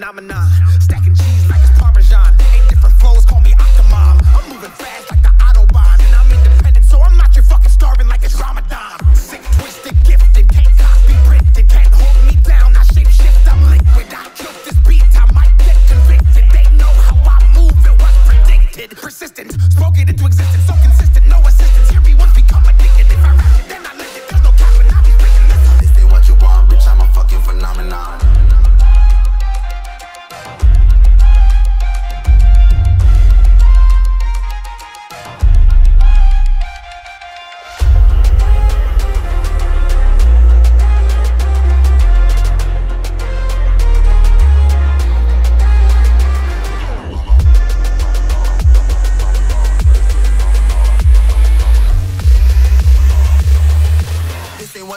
phenomenon